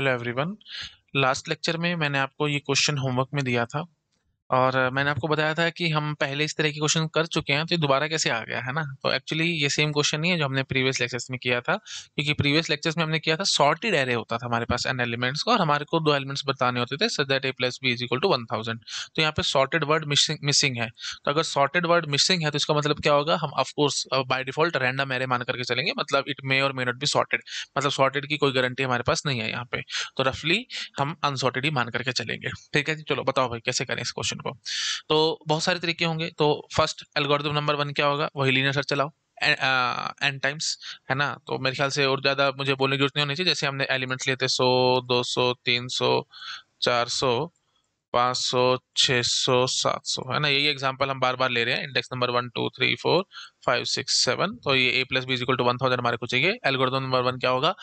Hello everyone last lecture में मैंने आपको ये क्वेश्चन होमवर्क में दिया था। और मैंने आपको बताया था कि हम पहले इस तरह के क्वेश्चन कर चुके हैं तो ये दोबारा कैसे आ गया, है ना? तो एक्चुअली ये सेम क्वेश्चन नहीं है जो हमने प्रीवियस लेक्चर्स में किया था, क्योंकि प्रीवियस लेक्चर्स में हमने किया था सॉर्टेड एरे होता था हमारे पास एन एलिमेंट्स का और हमारे को दो एलिमेंट्स बताने होते थे so that A plus B is equal to one thousand तो यहाँ पे सॉर्टेड वर्ड मिसिंग है। तो अगर सॉर्टेड वर्ड मिसिंग है तो इसका मतलब क्या होगा? हम of course by default random array मान करके चलेंगे मतलब इट मे और मे नॉट बी सॉर्टेड मतलब सॉर्टेड की कोई गारंटी हमारे पास नहीं है यहाँ पे। तो रफली हम अनसॉर्टेड ही मान करके चलेंगे। ठीक है चलो, बताओ भाई, कैसे करें इस क्वेश्चन को। तो बहुत सारे तरीके होंगे। तो फ़र्स्ट एल्गोरिथम नंबर वन क्या होगा? वही लीनियर सर्च चलाओ। एन टाइम्स है ना? तो मेरे ख्याल से और ज़्यादा मुझे बोलने की ज़रूरत नहीं होनी चाहिए। जैसे हमने एलिमेंट्स लिए थे, सौ, दो सौ, तीन सौ, चार सौ, पाँच सौ, छः सौ, सात सौ, है ना? यही एग्ज़ाम्पल हम बार बार ले रहे हैं। Index number one two three four five six seven तो ये A plus B equal to one thousand हमारे को चाहिए एल्गोरिथम नंबर वन क्या होगा?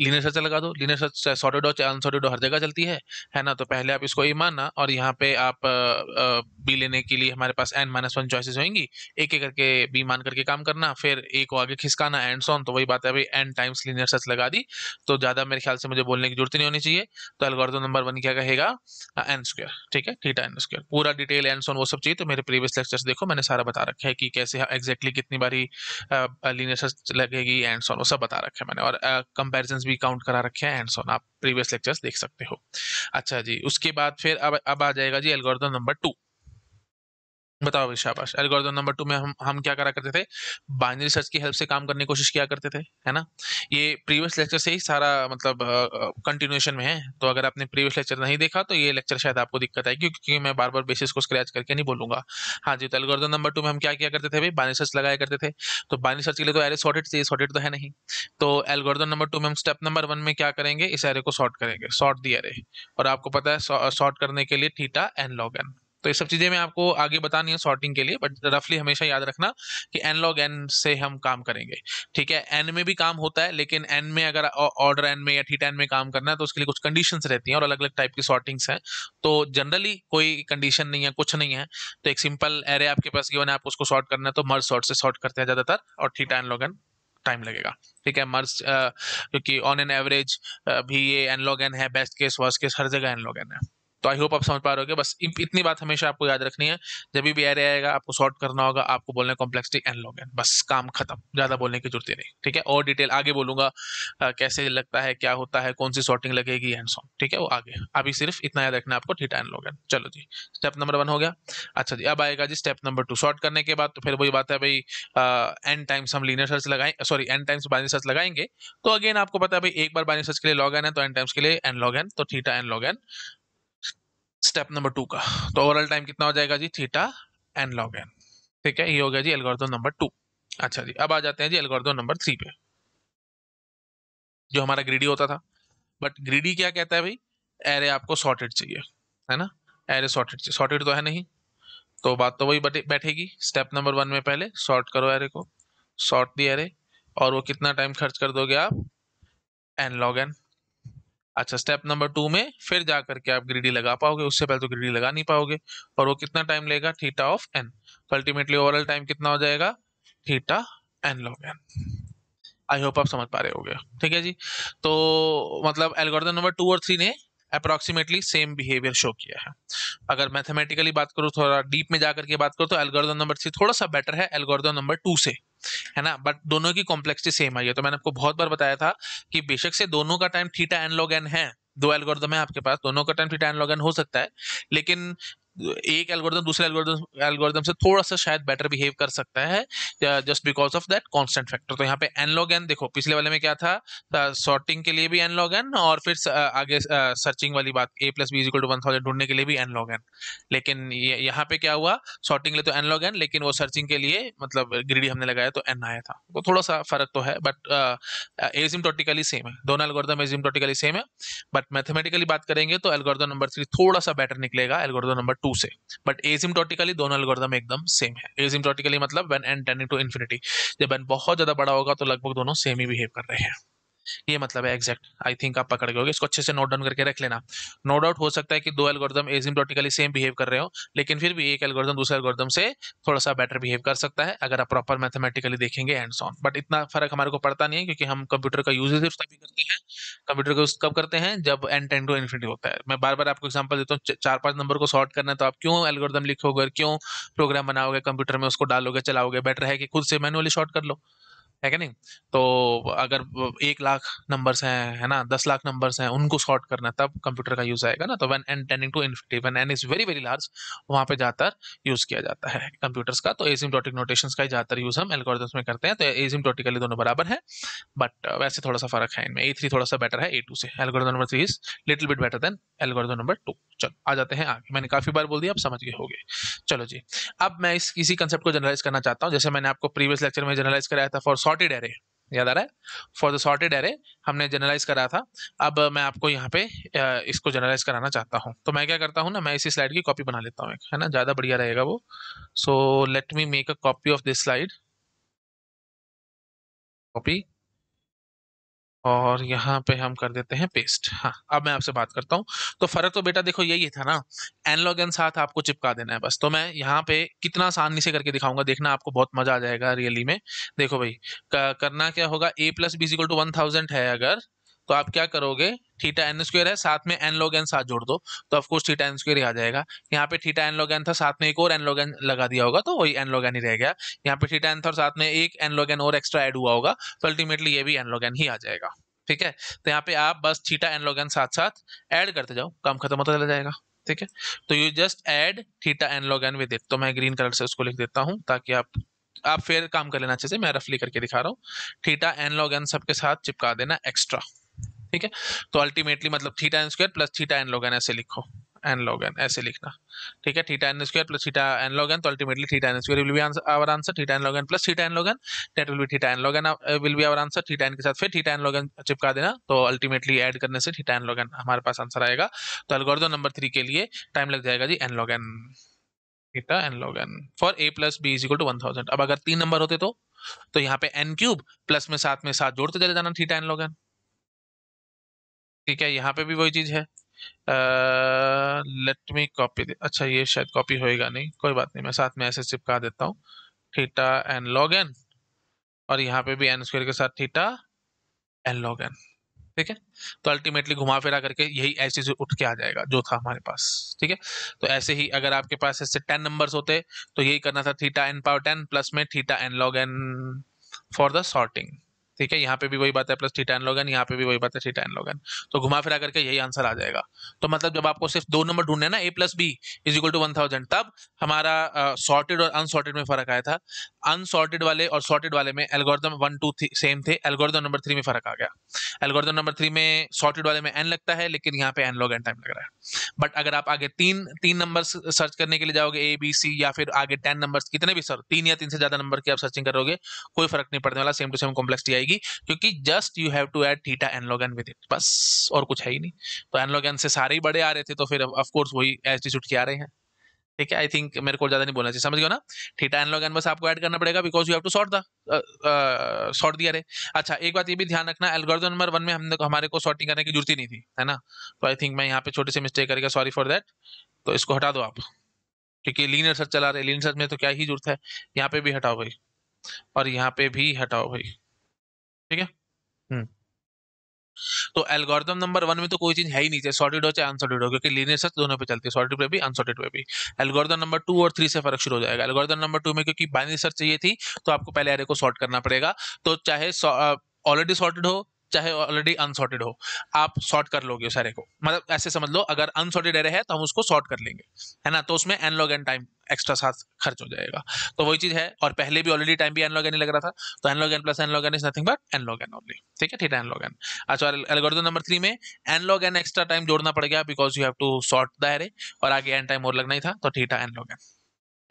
लीनियर सर्च लगा दो। लीनियर सर्च सॉर्टेड और अनसॉर्टेड हर जगह चलती है है ना? तो पहले आप इसको ए मानना और यहाँ पे आप बी लेने के लिए हमारे पास एन माइनस वन चॉइसेस होंगी। एक एक करके बी मान करके काम करना, फिर ए को आगे खिसकाना एंड सॉन तो वही बात है भाई एन टाइम्स लीनियर सर्च लगा दी। तो ज़्यादा मेरे ख्याल से मुझे बोलने की ज़रूरत नहीं होनी चाहिए। तो एल्गोरिथम नंबर वन क्या कहेगा? एन स्क्वायर ठीक है? थीटा एन स्क्वायर पूरा डिटेल एंड सॉन वो सब चाहिए तो मेरे प्रीवियस लेक्चर्स देखो, मैंने सारा बता रखा है कि कैसे एक्जैक्टली कितनी बारी लीनियर लगेगी एंड सोन वो सब बता रखे मैंने। और कंपेरिजन भी काउंट करा रखे हैं एंड सोन आप प्रीवियस लेक्चर्स देख सकते हो। अच्छा जी, उसके बाद फिर अब अब आ जाएगा जी एल्गोरिथम नंबर टू बताओ भाई, शाबाश। एल्गोरिथम नंबर टू में हम हम क्या करा करते थे? बाइनरी सर्च की हेल्प से काम करने की कोशिश किया करते थे, है ना? ये प्रीवियस लेक्चर से ही सारा मतलब कंटिन्यूएशन में है। तो अगर आपने प्रीवियस लेक्चर नहीं देखा तो ये लेक्चर शायद आपको दिक्कत आएगी, क्योंकि मैं बार बार बेसिस को स्क्रैच करके नहीं बोलूँगा। हाँ जी तो एल्गोरिथम नंबर टू में हम क्या किया करते थे भाई? बाइनरी सर्च लगाया करते थे। तो बाइनरी सर्च के लिए तो एरे सॉर्टेड चाहिए सॉर्टेड तो है नहीं। तो एल्गोरिथम नंबर टू में हम स्टेप नंबर वन में क्या करेंगे? इस एरे को सॉर्ट करेंगे सॉर्ट दी एरे और आपको पता है सॉर्ट करने के लिए थीटा एन लॉग एन तो ये सब चीज़ें मैं आपको आगे बतानी है सॉर्टिंग के लिए बट रफली हमेशा याद रखना कि एन लॉग एन से हम काम करेंगे। ठीक है? एन में भी काम होता है, लेकिन एन में अगर ऑर्डर एन में या थीटा एन में काम करना है तो उसके लिए कुछ कंडीशन रहती हैं और अलग अलग टाइप की सॉर्टिंग्स हैं। तो जनरली कोई कंडीशन नहीं है, कुछ नहीं है। तो एक सिंपल एरे आपके पास गिवन है आप उसको सॉर्ट करना है तो मर्ज सॉर्ट से सॉर्ट करते हैं ज़्यादातर, और theta N log N time लगेगा। ठीक है? मर्ज क्योंकि ऑन एन एवरेज भी ये एन लॉग एन है बेस्ट केस वर्स्ट केस हर जगह एन लॉग एन है। तो आई होप आप समझ पा रहे हो बस इतनी बात हमेशा आपको याद रखनी है। जब भी एरे आएगा आपको सॉर्ट करना होगा आपको बोलना कॉम्प्लेक्सिटी एन लॉग एन बस काम खत्म। ज़्यादा बोलने की ज़रूरत नहीं। ठीक है? और डिटेल आगे बोलूँगा आ, कैसे लगता है क्या होता है कौन सी सॉर्टिंग लगेगी एंड सॉन ठीक है? वो आगे अभी सिर्फ़ इतना याद रखना आपको थीटा एन लॉग एन चलो जी स्टेप नंबर वन हो गया। अच्छा जी अब आएगा जी स्टेप नंबर टू सॉर्ट करने के बाद तो फिर वही बात है भाई एन टाइम्स हम लीनियर सर्च लगाएँगे sorry N times binary search लगाएँगे। तो अगेन आपको पता है भाई एक बार बाइनरी सर्च के लिए लॉग एन है तो एन टाइम्स के लिए एन लॉग एन तो theta N log N step number two का। तो ओवरऑल टाइम कितना हो जाएगा जी? थीटा एन लॉग एन ठीक है? ये हो गया जी एल्गोरिथम नंबर टू अच्छा जी, अब आ जाते हैं जी एल्गोरिथम नंबर थ्री पे। जो हमारा ग्रीडी होता था। बट ग्रीडी क्या कहता है भाई? एरे आपको सॉर्टेड चाहिए, है ना? एरे सॉर्टेड चाहिए। सॉर्टेड तो है नहीं। तो बात तो वही बैठेगी। स्टेप नंबर वन में पहले सॉर्ट करो एरे को। सॉर्ट दी एरे और वो कितना टाइम खर्च कर दोगे आप? एन लॉग एन अच्छा स्टेप नंबर टू में फिर जा करके आप ग्रीडी लगा पाओगे, उससे पहले तो ग्रीडी लगा नहीं पाओगे। और वो कितना टाइम लेगा? थीटा ऑफ़ एन तो अल्टीमेटली ओवरऑल टाइम कितना हो जाएगा? Theta N log N I hope आप समझ पा रहे होगे। ठीक है जी? तो मतलब एल्गोरिथम नंबर टू और थ्री ने अप्रोक्सीमेटली सेम बिहेवियर शो किया है। अगर मैथमेटिकली बात करूँ, थोड़ा डीप में जाकर के बात करूँ तो एल्गोरिथम नंबर थ्री थोड़ा सा बेटर है एल्गोरिथम नंबर टू से। है ना? बट दोनों की कॉम्प्लेक्सिटी सेम आई है तो मैंने आपको बहुत बार बताया था कि बेशक से दोनों का time theta n log n है। दो एल्गोरिदम है आपके पास, दोनों का time theta n log n हो सकता है। लेकिन एक एल्गोरिदम दूसरे एल्गोरिदम एल्गोरिदम से थोड़ा सा शायद बेटर बिहेव कर सकता है just because of that constant factor तो यहाँ पे एन लॉग एन देखो, पिछले वाले में क्या था? सॉर्टिंग के लिए भी एन लॉग एन और फिर आगे सर्चिंग वाली बात a plus b to one thousand ढूँढने के लिए भी एन लॉग एन लेकिन यहाँ पे क्या हुआ? सॉर्टिंग लिए तो एन लॉग एन लेकिन वो सर्चिंग के लिए मतलब ग्रीडी हमने लगाया तो एन आया था. वो थोड़ा सा फ़र्क तो है बट एजिमटोटिकली सेम है. दोनों एल्गोरिदम एजिमटोटिकली सेम है बट मैथमेटिकली बात करेंगे तो एल्गोरिदम नंबर थ्री थोड़ा सा बेटर निकलेगा. एल्गोरिदम नंबर टू से। बट एसिम्टोटिकली दोनों एल्गोरिदम एकदम सेम है। एसिम्टोटिकली मतलब when n tending to infinity जब एन बहुत ज़्यादा बड़ा होगा तो लगभग दोनों सेम ही बिहेव कर रहे हैं। ये मतलब है एग्जैक्ट आई थिंक आप पकड़ गए इसको अच्छे से नोट डाउन करके रख लेना। नो डाउट हो सकता है कि दो एल्गोरिदम एजिम्प्टोटिकली सेम बिहेव कर रहे हो, लेकिन फिर भी एक एल्गोरिदम दूसरे एल्गोरिदम से थोड़ा सा बेटर बिहेव कर सकता है, अगर आप प्रॉपर मैथमेटिकली देखेंगे एंड ऑन बट इतना फ़र्क हमारे को पड़ता नहीं है, क्योंकि हम कंप्यूटर का यूज़ सिर्फ़ तभी करते हैं कंप्यूटर का यूज़ कब करते हैं, जब एन टेन टू इन्फिनिटी होता है। मैं बार बार आपको एग्ज़ाम्पल देता हूँ चार पाँच नंबर को सॉर्ट करना है तो आप क्यों एल्गोरिदम लिखोगे क्यों प्रोग्राम बनाओगे कंप्यूटर में उसको डालोगे, चलाओगे? बेटर है कि खुद से मैनुअली शॉर्ट कर लो। है क्या नहीं? तो अगर एक लाख नंबर्स हैं, है ना, दस लाख नंबर्स हैं, उनको सॉर्ट करना तब कंप्यूटर का यूज़ आएगा ना। तो when n tending to infinity when n is very very large वहाँ पे ज़्यादातर यूज़ किया जाता है कंप्यूटर्स का। तो एजिम्टोटिक नोटेशन का ज़्यादातर यूज़ हम एल्गोरिथम्स में करते हैं। तो एजिम्टोटिकली दोनों बराबर है बट वैसे थोड़ा सा फ़र्क है इनमें। ए थ्री थोड़ा सा बेटर है ए टू से। Algorithm number three is little bit better than algorithm number two चलो, आ जाते हैं आगे। मैंने काफ़ी बार बोल दिया आप समझ गए होंगे। चलो जी। अब मैं इस, इसी कंसेप्ट को जनरलाइज करना चाहता हूँ। जैसे मैंने आपको प्रीवियस लेक्चर में जनरलाइज कराया था फॉर सॉर्टेड एरे याद आ रहा है? फॉर द सॉर्टेड एरे हमने जनरलाइज करा था। अब मैं आपको यहाँ पे इसको जनरलाइज कराना चाहता हूँ। तो मैं क्या करता हूँ ना, मैं इसी स्लाइड की कॉपी बना लेता हूँ एक, है ना? ज़्यादा बढ़िया रहेगा वो। So let me make a copy of this slide copy और यहाँ पे हम कर देते हैं पेस्ट हाँ अब मैं आपसे बात करता हूँ। तो फ़र्क तो बेटा देखो यही था ना एनलॉग एन साथ आपको चिपका देना है बस। तो मैं यहाँ पे कितना आसानी से करके दिखाऊँगा, देखना आपको बहुत मज़ा आ जाएगा रियली में। देखो भाई करना क्या होगा a plus b equal to one thousand है अगर तो आप क्या करोगे? थीटा एन स्क्वायर है, साथ में एन लॉग एन साथ जोड़ दो तो of course theta n square आ जाएगा। यहाँ पे थीटा एन लॉग एन था, साथ में एक और एन लॉग एन लगा दिया होगा तो वही एन लॉग एन ही रह गया। यहाँ पे थीटा एन था और साथ में एक एन लॉग एन और एक्स्ट्रा ऐड हुआ होगा तो अल्टीमेटली ये भी एन लॉग एन ही आ जाएगा। ठीक है? तो यहाँ पे आप बस थीटा एन लॉग एन साथ साथ ऐड करते जाओ, काम खत्म होता चला जाएगा। ठीक है? तो you just add theta n log n with it तो मैं ग्रीन कलर से उसको लिख देता हूँ, ताकि आप आप फिर काम कर लेना अच्छे से, मैं रफली करके दिखा रहा हूँ। थीटा एन लॉग एन सबके साथ चिपका देना एक्स्ट्रा ठीक है तो अल्टीमेटली मतलब theta n square plus theta n log n ऐसे लिखो एन लॉग एन ऐसे लिखना ठीक है theta n square plus theta n log n तो ultimately theta n square will be our answer theta n log n plus theta n log n that will be theta n log n will be our answer theta n के साथ फिर theta N log N चिपका देना तो ultimately add करने से theta N log N हमारे पास answer आएगा तो एल्गोरिथम नंबर थ्री के लिए टाइम लग जाएगा g n log n theta n log n for a plus b is equal to one thousand अब अगर तीन नंबर होते तो तो यहाँ पे एन क्यूब प्लस में साथ में साथ जोड़ते चले जाना थीटा एन लॉग एन ठीक है, यहाँ पे भी वही चीज़ है। लेट मी कॉपी अच्छा ये शायद कॉपी होएगा नहीं, कोई बात नहीं, मैं साथ में ऐसे चिपका देता हूँ। थीटा एन लॉग एन और यहाँ पे भी एन स्क्वायर के साथ थीटा एन लॉग एन ठीक है? तो अल्टीमेटली घुमा फिरा करके यही ऐसे उठ के आ जाएगा, जो था हमारे पास, ठीक है? तो ऐसे ही अगर आपके पास ऐसे टेन नंबर्स होते तो यही करना था theta n power ten plus में theta n log n for the sorting ठीक है, यहाँ पे भी वही बात है प्लस थीटा टेन लॉगन यहाँ पे भी वही बात है थीटा एन लॉगन तो घुमा फिरा करके यही आंसर आ जाएगा। तो मतलब जब आपको सिर्फ़ दो नंबर ढूँढने ना a plus b is equal to one thousand तब हमारा सॉर्टेड और अनसॉर्टेड में फ़र्क आया था। अनसॉर्टेड वाले और सॉर्टेड वाले में एल्गोरिदम वन टू सेम थे एल्गोरिदम नंबर थ्री में फ़र्क आ गया। एल्गोरिदम नंबर थ्री में सॉर्टेड वाले में एन लगता है, लेकिन यहाँ पे एन लोग टाइम लग रहा है। बट अगर आप आगे तीन तीन नंबर सर्च करने के लिए जाओगे ए बी सी या फिर आगे टेन नंबर कितने भी सर तीन या तीन से ज़्यादा नंबर की आप सर्चिंग करोगे, कोई फ़र्क नहीं पड़ने वाला सेम टू सेम कॉम्प्लेक्सिटी आएगी क्योंकि just you have to add theta n log n with it बस, और कुछ है ही नहीं। तो एन लॉग एन से सारे ही बड़े आ रहे थे तो फिर ऑफ़ कोर्स वही एच डी के आ रहे हैं। ठीक है? आई थिंक मेरे को ज़्यादा नहीं बोलना चाहिए। समझ गए ना? थीटा एन लॉग एन बस आपको ऐड करना पड़ेगा because you have to sort the sorted array. अच्छा एक बात ये भी ध्यान रखना एल्गोरिथम नंबर वन में हमने, हमारे को सॉर्टिंग करने की ज़रूरत ही नहीं थी, है ना? तो आई थिंक मैं यहाँ पे छोटे से मिस्टेक करेगा सॉरी फॉर दैट तो इसको हटा दो आप। क्योंकि लीनियर सर्च चला रहे लीनियर सर्च में तो क्या ही ज़रूरत है? यहाँ पे भी हटाओ भाई, और यहाँ पे भी हटाओ भाई। ठीक है? हम्म। तो एल्गोरिथम नंबर वन में तो कोई चीज़ है ही नहीं चाहे सॉर्टेड हो चाहे अनसॉर्टेड हो क्योंकि लीनियर सर्च दोनों पे चलती है सॉर्टेड पे भी अनसॉर्टेड पे भी। एल्गोरिथम नंबर टू और थ्री से फ़र्क शुरू हो जाएगा। एल्गोरिथम नंबर टू में क्योंकि बाइनरी सर्च चाहिए थी तो आपको पहले एरे को सॉर्ट करना पड़ेगा। तो चाहे ऑलरेडी सॉर्टेड हो चाहे ऑलरेडी अनसॉर्टेड हो, आप सॉर्ट कर लोगे उस एरे को। मतलब ऐसे समझ लो, अगर अनसॉर्टेड एरे है तो हम उसको सॉर्ट कर लेंगे। है ना? तो उसमें n log n time extra साथ खर्च हो जाएगा। तो वही चीज़ है, और पहले भी ऑलरेडी टाइम भी एन लॉग एन लग रहा था तो n log n plus n log n is nothing but n log n only ठीक है? ठीक है एन लॉग एन अच्छा एल्गोरिथम नंबर थ्री में n log n extra time जोड़ना पड़ गया because you have to sort the array और आगे एन टाइम और लगना ही था तो थीटा एन लॉग एन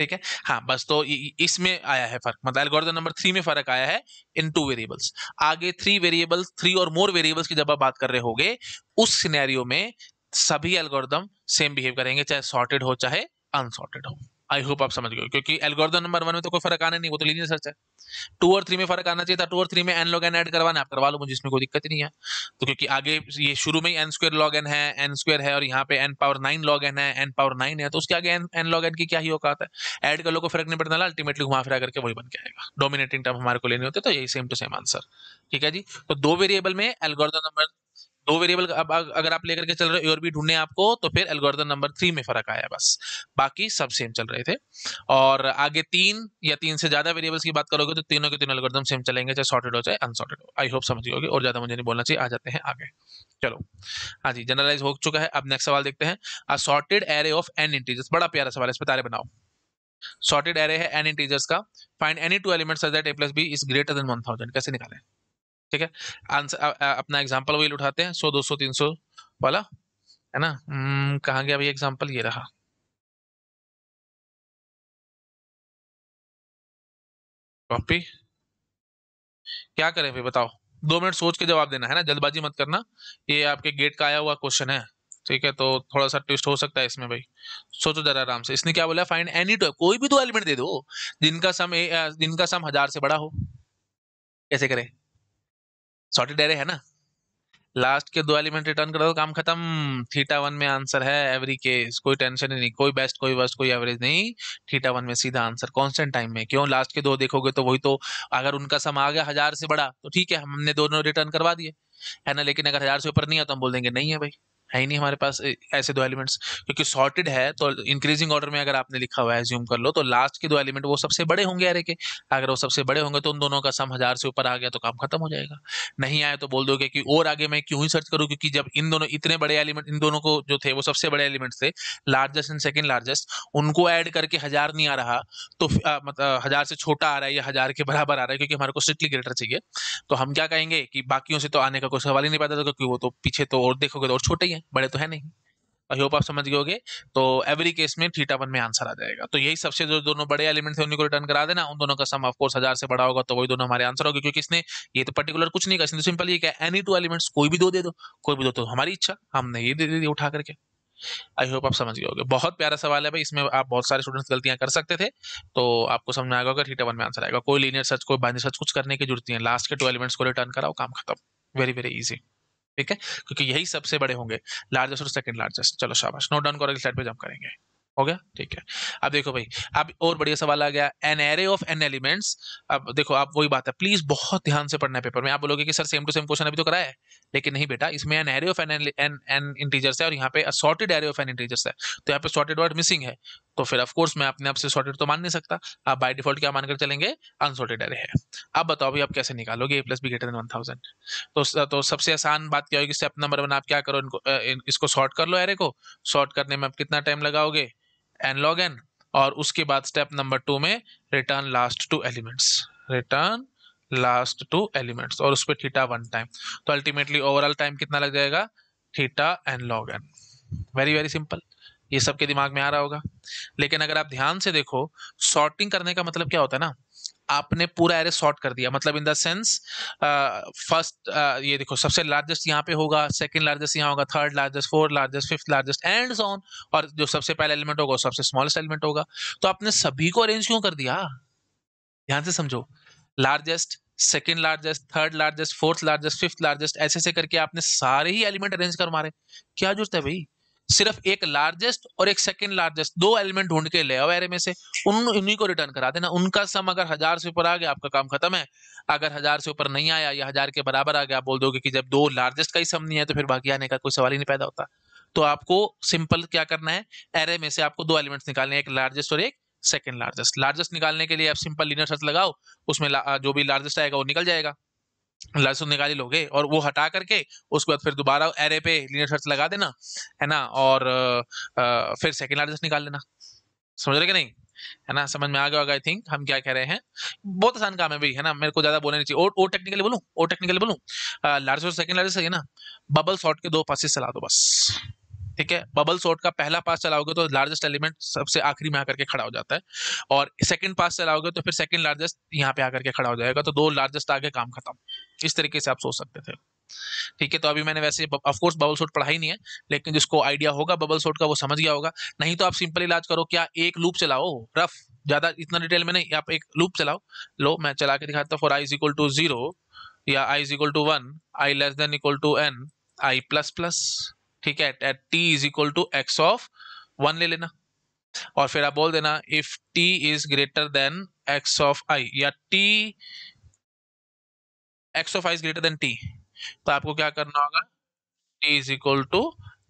ठीक है? हाँ बस तो इसमें आया है फ़र्क। मतलब एल्गोरिथम नंबर थ्री में फ़र्क आया है इन टू वेरिएबल्स आगे थ्री वेरिएबल्स थ्री और मोर वेरिएबल्स की जब आप बात कर रहे होगे, उस सिनेरियो में सभी एल्गोरिथम सेम बिहेव करेंगे, चाहे सॉर्टेड हो, चाहे अनसॉर्टेड हो। आई होप आप समझ गए क्योंकि एल्गोरिथम नंबर वन में तो कोई फ़र्क आना नहीं, वो तो लीनियर सर्च है। टू और थ्री में फ़र्क आना चाहिए था टू और थ्री में एन लॉग एन ऐड करवाना आप करवा लो, मुझे इसमें कोई दिक्कत नहीं है। तो क्योंकि आगे ये शुरू में ही एन स्क्वायर लॉग एन है एन स्क्वायर है और यहाँ पे n power nine log n है एन पावर नाइन है तो उसके आगे एन एन लॉग एन की क्या ही औकात है? ऐड कर लो को फ़र्क नहीं वाला अल्टीमेटली घुमा फिरा करके वही बन के आएगा। डोमिनेटिंग टर्म हमारे को लेने होते तो यही सेम टू सेम आंसर ठीक है जी? तो दो वेरिएबल में एल्गोरिथम नंबर दो वेरिएबल अब अगर आप लेकर के चल रहे हो, और भी ढूँढने आपको तो फिर एल्गोरिथम नंबर थ्री में फ़र्क आया बस। बाकी सब सेम चल रहे थे। और आगे तीन या तीन से ज़्यादा वेरिएबल्स की बात करोगे तो तीनों के तीनों एल्गोरिथम सेम चलेंगे, चाहे सॉर्टेड हो, चाहे अनसॉर्टेड हो। आई होप समझ गए और ज़्यादा मुझे नहीं बोलना चाहिए, आ जाते हैं आगे। चलो। हाँ जी जनरलाइज हो चुका है। अब नेक्स्ट सवाल देखते हैं। A sorted array of n integers बड़ा प्यारा सवाल इस पर तारे बनाओ। सॉर्टेड एरे है एन इंटीजर्स का। Find any two elements that a plus b is greater than 1000 कैसे निकालें? ठीक है? आंसर अपना एग्जांपल वही उठाते हैं सौ दो सौ तीन सौ वाला है ना? कहाँ गया भाई एग्जांपल ये रहा। कॉपी क्या करें भाई बताओ? दो मिनट सोच के जवाब देना है ना? जल्दबाजी मत करना। ये आपके गेट का आया हुआ क्वेश्चन है ठीक है? तो थोड़ा सा ट्विस्ट हो सकता है इसमें भाई। सोचो जरा आराम से। इसने क्या बोला? फाइंड एनी टू कोई भी दो एलिमेंट दे दो जिनका सम ए, जिनका सम हज़ार से बड़ा हो। कैसे करें? सॉर्टेड एरे है ना? लास्ट के दो एलिमेंट रिटर्न कर दो, काम खत्म। थीटा वन में आंसर है एवरी केस कोई टेंशन ही नहीं, कोई बेस्ट कोई वर्स्ट कोई एवरेज नहीं। थीटा वन में सीधा आंसर कांस्टेंट टाइम में। क्यों? लास्ट के दो देखोगे तो वही तो अगर उनका सम आ गया हज़ार से बड़ा तो ठीक है, हमने दोनों रिटर्न करवा दिए। है ना? लेकिन अगर हज़ार से ऊपर नहीं है तो हम बोल देंगे, नहीं है भाई। है ही नहीं हमारे पास ऐसे दो एलिमेंट्स। क्योंकि सॉर्टेड है तो इंक्रीजिंग ऑर्डर में अगर आपने लिखा हुआ है ज्यूम कर लो तो लास्ट के दो एलिमेंट वो सबसे बड़े होंगे अरे के। अगर वो सबसे बड़े होंगे तो उन दोनों का सम हज़ार से ऊपर आ गया तो काम खत्म हो जाएगा। नहीं आया तो बोल दोगे कि और आगे मैं क्यों ही सर्च करूँ? क्योंकि जब इन दोनों, इतने बड़े एलिमेंट इन दोनों को जो थे, वो सबसे बड़े एलिमेंट थे लार्जेस्ट एंड सेकेंड लार्जेस्ट उनको ऐड करके हज़ार नहीं आ रहा तो मतलब हज़ार से छोटा आ रहा है या हज़ार के बराबर आ रहा है, क्योंकि हमारे को स्ट्रिक्टली ग्रेटर चाहिए। तो हम क्या कहेंगे कि बाकियों से तो आने का कोई सवाल ही नहीं पैदा क्योंकि वो तो पीछे तो और देखोगे तो और छोटे ही है। बड़े तो है नहीं। आई होप आप समझ गए तो एवरी केस में थीटा वन में आंसर आ जाएगा। तो यही सबसे जो दोनों बड़े एलिमेंट थे, उन्हीं को रिटर्न करा देना। उन दोनों का सम ऑफकोर्स हज़ार से बड़ा होगा तो वही दोनों हमारे आंसर होगी। क्योंकि इसने ये तो पर्टिकुलर कुछ नहीं कहा। सिंपल ये क्या एनी टू एलिमेंट्स कोई भी दो दे दो। कोई भी दो तो हमारी इच्छा। हमने ये दे दी उठा करके। आई होप आप समझ गए होगे। बहुत प्यारा सवाल है भाई। इसमें आप बहुत सारे स्टूडेंट्स गलतियाँ कर सकते थे। तो आपको समझ में आएगा थीटा वन में आंसर आएगा। कोई लीनियर सर्च कोई बाइनरी सर्च कुछ करने की ज़रूरत नहीं है। लास्ट के टू एलिमेंट्स को रिटर्न कराओ, काम खत्म। वेरी वेरी इजी ठीक है? क्योंकि यही सबसे बड़े होंगे लार्जेस्ट और सेकंड लार्जेस्ट चलो शाबाश नोट डाउन करो स्लाइड पे जम करेंगे। हो गया? ठीक है। अब देखो भाई, अब और बढ़िया सवाल आ गया an array of n elements अब देखो, आप वही बात है प्लीज़ बहुत ध्यान से पढ़ना है पेपर में। आप बोलोगे कि, sir same to same question अभी तो कराया है? लेकिन नहीं बेटा, इसमें an array of n n n integers है और यहाँ पे sorted array of n integers है। तो यहाँ पे सॉर्टेड वर्ड मिसिंग है। तो फिर ऑफकोर्स मैं अपने आप से सॉर्टेड तो मान नहीं सकता। आप बाय डिफ़ॉल्ट क्या मानकर चलेंगे? अनसॉर्टेड एरे है। अब बताओ भाई आप कैसे निकालोगे? A plus b greater than one thousand तो तो सबसे आसान बात क्या होगी? स्टेप नंबर वन आप क्या करो? इनको इसको सॉर्ट कर लो एरे को। सॉर्ट करने में आप कितना टाइम लगाओगे? एन लॉग एन और उसके बाद स्टेप नंबर टू में return last two elements return last two elements और उस पर थीटा वन टाइम तो अल्टीमेटली ओवरऑल टाइम कितना लग जाएगा? Theta n log n very very simple ये सबके दिमाग में आ रहा होगा। लेकिन अगर आप ध्यान से देखो सॉर्टिंग करने का मतलब क्या होता है ना? आपने पूरा एरे सॉर्ट कर दिया। मतलब इन द सेंस फ़र्स्ट ये देखो, सबसे लार्जेस्ट यहाँ पे होगा सेकंड लार्जेस्ट यहाँ होगा third largest fourth largest fifth largest and on और जो सबसे पहला एलिमेंट होगा सबसे स्मॉलेस्ट एलिमेंट होगा। तो आपने सभी को अरेंज क्यों कर दिया? ध्यान से समझो। Largest second largest third largest fourth largest fifth largest ऐसे ऐसे करके आपने सारे ही एलिमेंट अरेंज कर मारे क्या ज़रूरत है भाई? सिर्फ़ एक लार्जेस्ट और एक सेकेंड लार्जेस्ट दो एलिमेंट ढूंढ के ले आओ एरे में से। उन उन्हीं को रिटर्न करा देना। उनका सम अगर हज़ार से ऊपर आ गया, आपका काम खत्म है। अगर हज़ार से ऊपर नहीं आया या हज़ार के बराबर आ गया, आप बोल दोगे कि जब दो लार्जेस्ट का ही सम नहीं है तो फिर बाकी आने का कोई सवाल ही नहीं पैदा होता। तो आपको सिंपल क्या करना है? एरे में से आपको दो एलिमेंट्स निकालने एक लार्जेस्ट और एक सेकंड लार्जेस्ट लार्जेस्ट निकालने के लिए आप सिंपल लीनियर सर्च लगाओ, उसमें जो भी लार्जेस्ट आएगा वो निकल जाएगा। लहसुन निकाली लोगे और वो हटा करके उसके बाद फिर दोबारा एरे पे लीनियर सर्च लगा देना है ना? और आ, फिर सेकेंड लार्जेस्ट निकाल लेना। समझ रहे कि नहीं? है ना? समझ में आ गया होगा आई थिंक हम क्या कह रहे हैं? बहुत आसान काम है भाई है ना? मेरे को ज़्यादा बोलना नहीं चाहिए। और टेक्निकली बोलूँ? और टेक्निकली बोलूँ? लार्जेस्ट और सेकंड लार्जेस्ट है ना? बबल शॉट के दो पासिस चला दो बस। ठीक है? बबल शॉट का पहला पास चलाओगे तो लार्जेस्ट एलिमेंट सबसे आखिरी में आकर के खड़ा हो जाता है। और सेकंड पास चलाओगे तो फिर सेकंड लार्जेस्ट यहाँ पे आकर के खड़ा हो जाएगा। तो दो लार्जेस्ट आगे काम खत्म। इस तरीके से आप सोच सकते थे। ठीक है? तो अभी मैंने वैसे ऑफकोर्स बबल सोट पढ़ाई नहीं है, लेकिन जिसको आइडिया होगा बबल सोट का वो समझ गया होगा। नहीं तो आप सिंपल इलाज करो, क्या एक लूप चलाओ? रफ ज़्यादा इतना डिटेल में नहीं, आप एक लूप चलाओ। लो, मैं चला के दिखाता हूँ। For i is equal to zero या i is equal to one i less than equal to n i plus plus ठीक है at t is equal to x of one ले लेना। और फिर आप बोल देना if t is greater than x of i या t x of i is greater than t तो आपको क्या करना होगा? T is equal to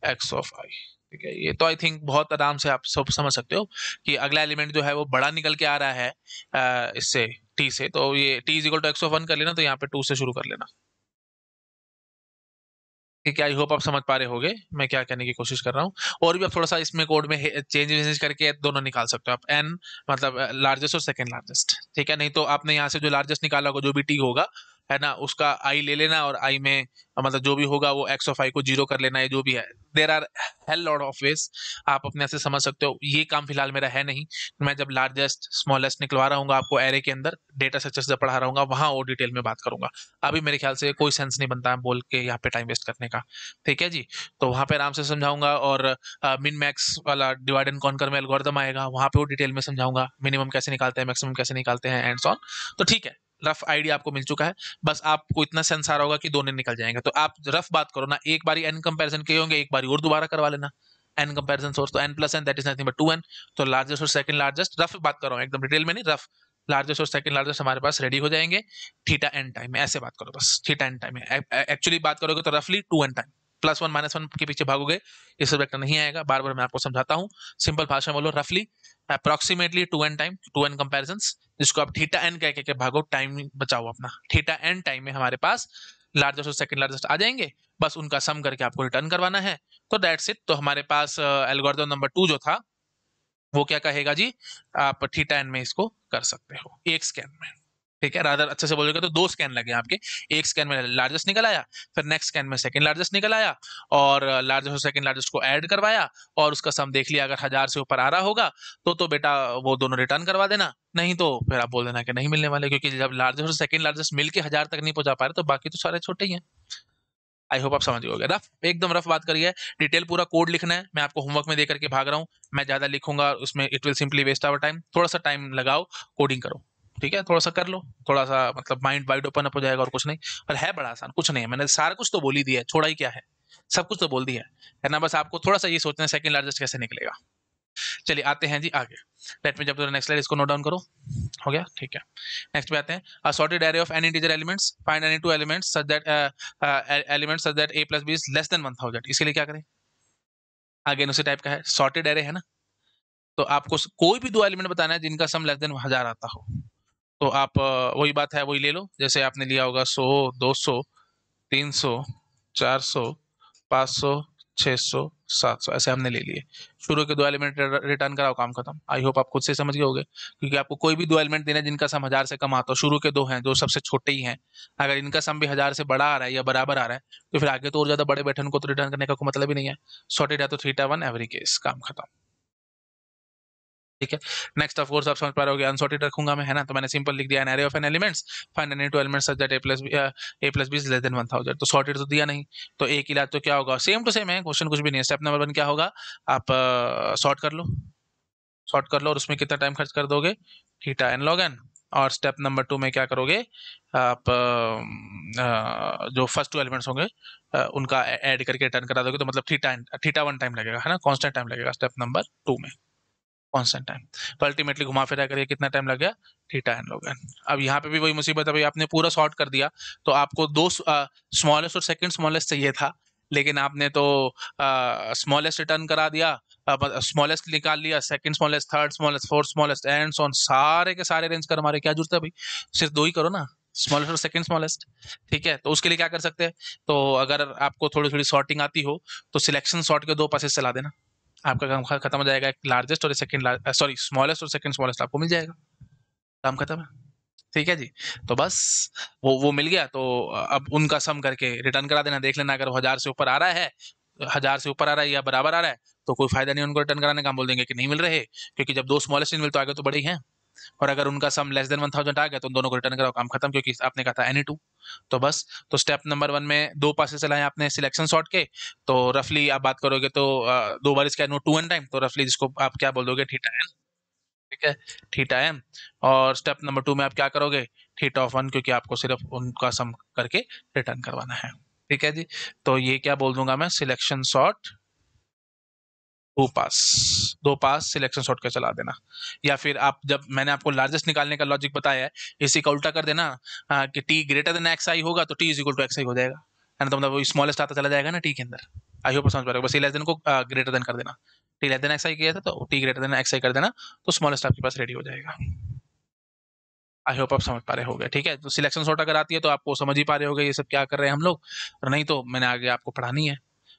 x of i ठीक है, ये तो आई थिंक बहुत आराम से आप सब समझ सकते हो कि अगला एलिमेंट जो है वो बड़ा निकल के आ रहा है इससे टी से तो ये t is equal to x of one कर लेना तो यहाँ पे टू से शुरू कर लेना। ठीक है आई होप आप समझ पा रहे होगे, मैं क्या कहने की कोशिश कर रहा हूँ। और भी आप थोड़ा सा इसमें कोड में चेंज वेंज करके दोनों निकाल सकते हो आप। एन मतलब लार्जेस्ट और सेकेंड लार्जेस्ट ठीक है? नहीं तो आपने यहाँ से जो लार्जेस्ट निकाला होगा, जो भी टी होगा है ना, उसका आई ले लेना और आई में मतलब जो भी होगा वो एक्स ऑफ़ आई को ज़ीरो कर लेना है, जो भी है। There are hell lot of ways आप अपने से समझ सकते हो। ये काम फ़िलहाल मेरा है नहीं। मैं जब लार्जेस्ट स्मॉलेस्ट निकलवा रहा हूँ आपको एरे के अंदर डेटा स्ट्रक्चर से पढ़ा रहा हूँ वहाँ और डिटेल में बात करूँगा। अभी मेरे ख्याल से कोई सेंस नहीं बनता है बोल के यहाँ पे टाइम वेस्ट करने का। ठीक है जी? तो वहाँ पे आराम से समझाऊँगा और मिन मैक्स वाला डिवाइड एंड कॉन्कर में एल्गोरिदम आएगा, वहाँ पे वो डिटेल में समझाऊँगा। मिनिमम कैसे निकालते हैं मैक्सिमम कैसे निकालते हैं एंड ऑन तो ठीक है। रफ आइडिया आपको मिल चुका है। बस आपको इतना सेंस आ रहा होगा कि दोनों निकल जाएँगे। तो आप रफ बात करो ना, एक बारी एन कंपेरिजन के होंगे, एक बारी और दोबारा करवा लेना। एन कंपेरिजन सोर्स तो n plus n that is nothing but two n तो लार्जेस्ट और सेकंड लार्जेस्ट रफ बात कर, एकदम डिटेल में नहीं, रफ। लार्जेस्ट और सेकंड लार्जेस्ट हमारे पास रेडी हो जाएँगे। थीटा एन टाइम में ऐसे बात करो बस, थीटा एन टाइम में एक्चुअली बात करोगे तो रफली two n time plus one minus one के पीछे भागोगे सब वेक्टर नहीं आएगा। बार बार मैं आपको समझाता हूँ। सिंपल भाषा में बोलो रफली approximately two n time two n comparison जिसको आप थीटा एन कह के भागो टाइम बचाओ अपना। थीटा एन टाइम में हमारे पास लार्जेस्ट और सेकेंड लार्जेस्ट आ जाएँगे। बस उनका सम करके आपको रिटर्न करवाना है। तो दैट्स इट तो हमारे पास एल्गोरिथम नंबर टू जो था, वो क्या कहेगा जी? आप थीटा एन में इसको कर सकते हो, एक स्कैन में। ठीक है रादर अच्छे से बोलोगे तो दो स्कैन लगे आपके। एक स्कैन में लार्जेस्ट निकल आया, फिर नेक्स्ट स्कैन में सेकंड लार्जेस्ट निकल आया और लार्जेस्ट और सेकंड लार्जेस्ट को ऐड करवाया और उसका सम देख लिया, अगर हज़ार से ऊपर आ रहा होगा तो तो बेटा वो दोनों रिटर्न करवा देना। नहीं तो फिर आप बोल देना कि नहीं मिलने वाले, क्योंकि जब लार्जेस्ट और सेकंड लार्जेस्ट मिलकर हज़ार तक नहीं पहुँचा पा रहे तो बाकी तो सारे छोटे ही हैं। आई होप आप समझ गए रफ, एकदम रफ बात करिए डिटेल पूरा कोड लिखना है। मैं आपको होमवर्क में देकर के भाग रहा हूँ। मैं ज़्यादा लिखूँगा, उसमें it will simply waste our time थोड़ा सा टाइम लगाओ कोडिंग करो। ठीक है, थोड़ा सा कर लो, थोड़ा सा मतलब माइंड वाइड ओपन अप हो जाएगा और कुछ नहीं। और है बड़ा आसान, कुछ नहीं है। मैंने सारा कुछ तो बोल ही दिया है, छोड़ा ही क्या है? सब कुछ तो बोल दिया है। ना, बस आपको थोड़ा सा ये सोचना है सेकंड लार्जेस्ट कैसे निकलेगा। चलिए, आते हैं जी आगे। लेट में जब तो नेक्स्ट स्लाइड इसको नोट डाउन करो। हो गया? ठीक है। नेक्स्ट पे आते हैं। A sorted array of any integer elements find any two elements such that elements such that a plus b is less than 1000 इसके लिए क्या करें? अगेन उसी टाइप का है। सॉर्टेड एरे है ना? तो आपको कोई भी दो एलिमेंट बताना है जिनका सम लेस देन हज़ार आता हो। तो आप वही बात है, वही ले लो। जैसे आपने लिया होगा सौ, दो सौ, तीन सौ, चार सौ, पाँच सौ, छः सौ, सात सौ, ऐसे हमने ले लिए। शुरू के दो एलिमेंट रिटर्न कराओ, काम खत्म। आई होप आप खुद से समझ गए होगे, क्योंकि आपको कोई भी दो एलिमेंट देना जिनका सम हज़ार से कम आता हो, शुरू के दो हैं, जो सबसे छोटे ही हैं। अगर इनका सम भी हज़ार से बड़ा आ रहा है या बराबर आ रहा है तो फिर आगे तो और ज़्यादा बड़े बैठन को तो रिटर्न करने का कोई मतलब ही नहीं है। सॉर्टेड है तो थ्रीटा वन, एवरी केस, काम खत्म। ठीक है? नेक्स्ट ऑफ़ कोर्स आप समझ पा रहे हो अनसॉर्टेड रखूँगा मैं है ना? तो मैंने सिंपल लिख दिया an array of n elements find any two elements such a plus a plus b less than 1000 तो सॉर्टेड तो दिया नहीं। तो एक इलाज तो क्या होगा? सेम टू सेम है क्वेश्चन कुछ भी नहीं है। स्टेप नंबर वन क्या होगा? आप सॉर्ट uh, कर लो। सॉर्ट कर लो और उसमें कितना टाइम खर्च कर दोगे? थीटा एन लॉग एन और स्टेप नंबर टू में क्या करोगे? आप आ, जो फ़र्स्ट टू एलिमेंट्स होंगे आ, उनका ऐड करके रिटर्न करा दोगे तो मतलब थीटा थीटा वन टाइम लगेगा है ना? कांस्टेंट टाइम लगेगा स्टेप नंबर टू में। कॉन्स्टेंट टाइम तो अल्टीमेटली घुमा फिरा करिए, कितना टाइम लग गया? थीटा एन लोग अब यहाँ पे भी वही मुसीबत है भाई आपने पूरा सॉर्ट कर दिया तो आपको दो स्मॉलेस्ट और सेकंड स्मॉलेस्ट चाहिए था, लेकिन आपने तो स्मॉलेस्ट रिटर्न करा दिया स्मॉलेस्ट निकाल लिया second smallest third smallest fourth smallest and on सारे के सारे रेंज कर हमारे, क्या ज़रूरत है भाई? सिर्फ़ दो ही करो ना स्मॉलेस्ट और सेकंड स्मॉलेस्ट ठीक है? तो उसके लिए क्या कर सकते हैं? तो अगर आपको थोड़ी थोड़ी सॉर्टिंग आती हो तो सिलेक्शन सॉर्ट के दो पासेस चला देना। आपका काम खत्म हो जाएगा लार्जेस्ट और सेकंड सॉरी स्मॉलेस्ट और सेकंड स्मॉलेस्ट आपको मिल जाएगा। काम खत्म है। ठीक है जी? तो बस, वो वो मिल गया तो अब उनका सम करके रिटर्न करा देना। देख लेना, अगर वो हज़ार से ऊपर आ रहा है, हज़ार से ऊपर आ रहा है या बराबर आ रहा है तो कोई फ़ायदा नहीं उनको रिटर्न कराने का। बोल देंगे कि नहीं मिल रहे, क्योंकि जब दो स्मॉलेस्ट मिल तो आगे तो बड़े हैं। और अगर उनका sum less than one thousand आ गया तो उन दोनों को रिटर्न कराओ, काम खत्म, क्योंकि आपने कहा था एनी टू तो बस तो स्टेप नंबर वन में दो पासे चलाए आपने सिलेक्शन सॉर्ट के तो रफली आप बात करोगे तो दो बार इसका टू एन टाइम तो रफली जिसको आप क्या बोल दोगे थीटा एन ठीक है? एम और स्टेप नंबर टू में आप क्या करोगे थीटा ऑफ़ वन क्योंकि आपको सिर्फ़ उनका सम करके रिटर्न करवाना है, ठीक है जी? तो ये क्या बोल दूँगा मैं सिलेक्शन सॉर्ट टू पास दो पास सिलेक्शन सॉर्ट का चला देना। या फिर आप जब मैंने आपको लार्जेस्ट निकालने का लॉजिक बताया है इसी का उल्टा कर देना आ, कि t greater than x i होगा तो t is equal to x i हो जाएगा। है ना? तो मतलब स्मॉलेस्ट आता चला जाएगा ना टी के अंदर। आई होप समझ पा रहे बस लेस देन को ग्रेटर देन कर देना। T less than X I किया था तो T greater than X I कर देना तो स्मॉलेस्ट आपके पास रेडी हो जाएगा। आई होप आप समझ पा रहे होगे ठीक है? तो सिलेक्शन सॉर्ट अगर आती है तो आपको समझ ही पा रहे होगे ये सब क्या कर रहे हैं हम लोग। और नहीं तो मैंने आगे आपको पढ़ानी है।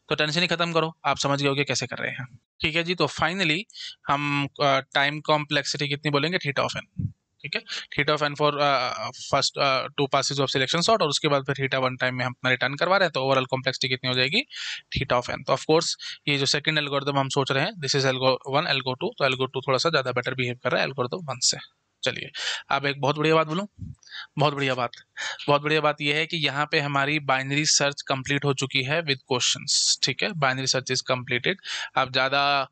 तो टेंशन ही खत्म करो। आप समझ गए होगे कैसे कर रहे हैं। ठीक है जी तो फाइनली हम टाइम कॉम्प्लेक्सिटी कितनी बोलेंगे? थीटा ऑफ़ एन ठीक है? Theta of N for first two passes of selection sort और उसके बाद फिर थीटा वन टाइम में हम अपना रिटर्न करवा रहे हैं तो ओवरऑल कॉम्प्लेक्सिटी कितनी हो जाएगी? थीटा ऑफ़ एन तो ऑफ़ कोर्स ये जो सेकंड एल्गोरिथम हम सोच रहे हैं this is algo one algo two तो एल्गो टू थोड़ा सा ज़्यादा बेटर बिहेव कर रहा है एल्गोरिथम वन से। चलिए अब एक बहुत बढ़िया बात बोलूँ। बहुत बढ़िया बात। बहुत बढ़िया बात यह है कि यहाँ पे हमारी बाइनरी सर्च कंप्लीट हो चुकी है विद क्वेश्चंस ठीक है? बाइनरी सर्च इज़ कंप्लीटेड अब ज़्यादा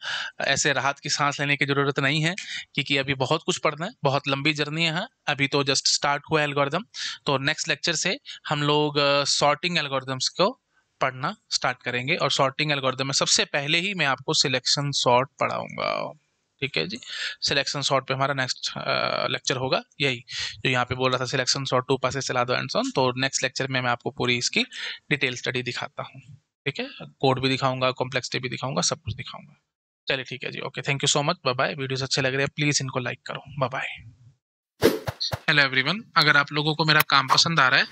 ऐसे राहत की सांस लेने की ज़रूरत नहीं है, क्योंकि अभी बहुत कुछ पढ़ना है, बहुत लंबी जर्नी है, अभी तो जस्ट स्टार्ट हुआ एल्गोरिदम तो नेक्स्ट लेक्चर से हम लोग सॉर्टिंग एल्गोरिदम्स को पढ़ना स्टार्ट करेंगे और सॉर्टिंग एल्गोरिदम में सबसे पहले ही मैं आपको सिलेक्शन सॉर्ट पढ़ाऊँगा। ठीक है जी। सिलेक्शन शॉट पे हमारा नेक्स्ट लेक्चर होगा, यही। जो यहाँ पे बोल रहा था सिलेक्शन शॉट टू पास चला दो एंड सोन तो नेक्स्ट लेक्चर में मैं आपको पूरी इसकी डिटेल स्टडी दिखाता हूँ। ठीक है? कोड भी दिखाऊँगा कॉम्प्लेक्सिटी भी दिखाऊँगा, सब कुछ दिखाऊँगा। चलिए ठीक है जी okay thank you so much bye bye videos अच्छे लग रहे हैं प्लीज़ इनको लाइक करो बाय बाय हेलो एवरीवन अगर आप लोगों को मेरा काम पसंद आ रहा है,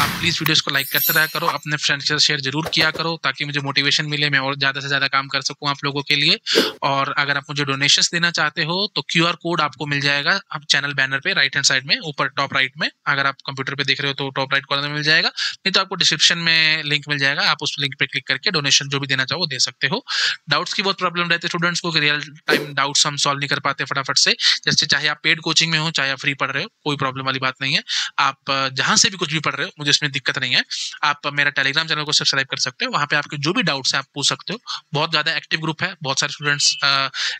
आप प्लीज़ वीडियोस को लाइक करते रहा करो, अपने फ्रेंड्स से शेयर ज़रूर किया करो, ताकि मुझे मोटिवेशन मिले, मैं और ज़्यादा से ज़्यादा काम कर सकूँ आप लोगों के लिए। और अगर आप मुझे डोनेशन देना चाहते हो तो क्यूआर कोड आपको मिल जाएगा आप चैनल बैनर पर राइट हैंड साइड में, ऊपर टॉप राइट में। अगर आप कंप्यूटर पर देख रहे हो तो टॉप राइट कॉर्नर में मिल जाएगा। नहीं तो आपको डिस्क्रिप्शन में लिंक मिल जाएगा। आप उस लिंक पे क्लिक करके डोनेशन जो भी देना चाहो दे सकते हो। डाउट्स की बहुत प्रॉब्लम रहती है स्टूडेंट्स को रियल टाइम डाउट्स हम सॉल्व नहीं कर पाते फटाफट से। जैसे चाहे आप पेड कोचिंग में हो, चाहे आप फ्री पढ़ रहे हो कोई प्रॉब्लम वाली बात नहीं है। आप जहाँ से भी कुछ भी पढ़ रहे हो, मुझे इसमें दिक्कत नहीं है। आप मेरा टेलीग्राम चैनल को सब्सक्राइब कर सकते हो। वहाँ पे आपके जो भी डाउट्स हैं, आप पूछ सकते हो। बहुत ज़्यादा एक्टिव ग्रुप है, बहुत सारे स्टूडेंट्स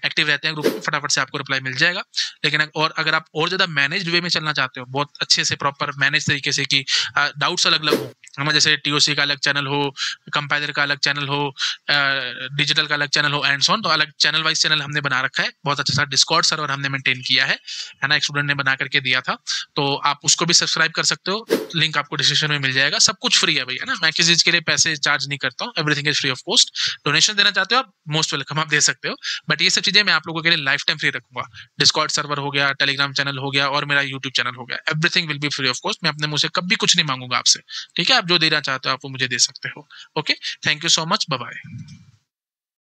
एक्टिव रहते हैं ग्रुप में, फटाफट से आपको रिप्लाई मिल जाएगा। लेकिन और अगर आप और ज़्यादा मैनेज वे में चलना चाहते हो, बहुत अच्छे से प्रॉपर मैनेज तरीके से कि डाउट्स अलग अलग हो। हमें जैसे टीओसी का अलग चैनल हो कंपाइलर का अलग चैनल हो डिजिटल का अलग चैनल हो एंड सॉन तो अलग चैनल वाइज चैनल हमने बना रखा है। बहुत अच्छा सा डिस्कॉर्ड सर्वर हमने मेंटेन किया है। है ना? एक स्टूडेंट ने बना करके दिया था तो आप उसको भी सब्सक्राइब कर सकते हो। लिंक आपको डिस्क्रिप्शन में मिल जाएगा। सब कुछ फ्री है भैया ना? मैं किसी चीज़ के लिए पैसे चार्ज नहीं करता हूँ। Everything is free of cost donation देना चाहते हो आप मोस्ट वेलकम आप दे सकते हो। बट ये सब चीज़ें मैं आप लोगों के लिए लाइफ टाइम फ्री रखूँगा। डिस्कॉर्ड सर्वर हो गया टेलीग्राम चैनल हो गया और मेरा यूट्यूब चैनल हो गया। Everything will be free of cost मैं अपने मुझे कभी कुछ नहीं मांगूँगा आपसे। ठीक है? आप जो देना चाहते हो, आप वो मुझे दे सकते हो। Okay thank you so much bye